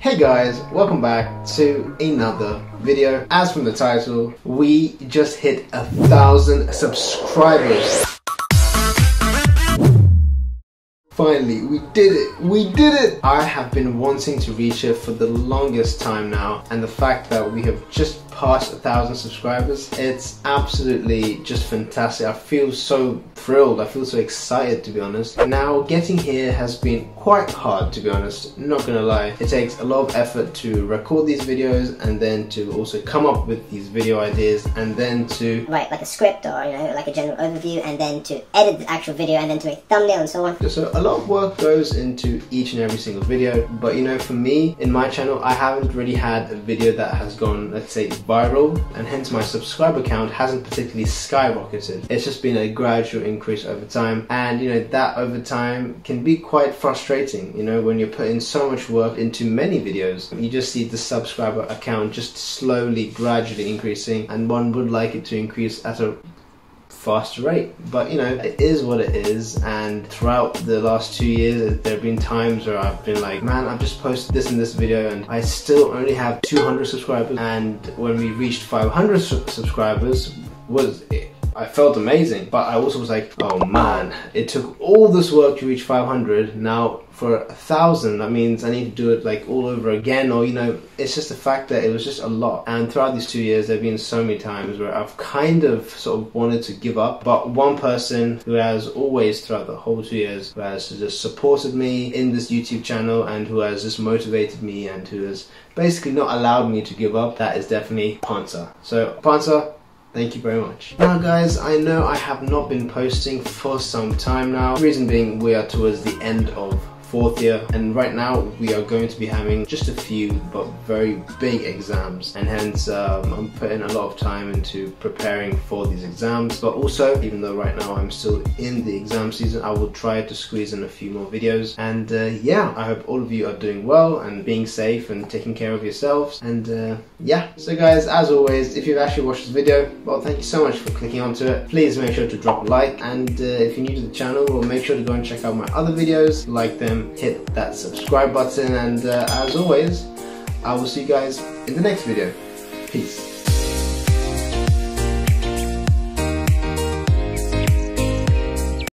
Hey guys, welcome back to another video. As from the title, we just hit a thousand subscribers. Finally, we did it! We did it! I have been wanting to reach it for the longest time now, and the fact that we have just past a thousand subscribers, it's absolutely just fantastic. I feel so thrilled, I feel so excited to be honest. Now, getting here has been quite hard to be honest, not gonna lie. It takes a lot of effort to record these videos and then to also come up with these video ideas and then to write like a script or you know like a general overview and then to edit the actual video and then to make thumbnail and so on. So a lot of work goes into each and every single video but you know for me in my channel I haven't really had a video that has gone let's say viral and hence my subscriber count hasn't particularly skyrocketed. It's just been a gradual increase over time and you know that over time can be quite frustrating you know when you're putting so much work into many videos. You just see the subscriber account just slowly gradually increasing and one would like it to increase at a faster rate. But you know, it is what it is. And throughout the last two years, there have been times where I've been like, man, I've just posted this and this video and I still only have 200 subscribers. And when we reached 500 subscribers, was it? I felt amazing, but I also was like, oh man, it took all this work to reach 500. Now for a thousand, that means I need to do it like all over again, or you know, it's just the fact that it was just a lot. And throughout these two years, there have been so many times where I've kind of sort of wanted to give up, but one person who has always throughout the whole two years, who has just supported me in this YouTube channel and who has just motivated me and who has basically not allowed me to give up, that is definitely Pansa. So Pansa, Thank you very much. Now guys, I know I have not been posting for some time now. Reason being we are towards the end of fourth year and right now we are going to be having just a few but very big exams. And hence um, I'm putting a lot of time into preparing for these exams. But also even though right now I'm still in the exam season I will try to squeeze in a few more videos. And uh, yeah I hope all of you are doing well and being safe and taking care of yourselves. And uh, yeah. So guys as always if you've actually watched this video well thank you so much for clicking onto it. Please make sure to drop a like. And uh, if you're new to the channel well make sure to go and check out my other videos. Like them hit that subscribe button and uh, as always I will see you guys in the next video. Peace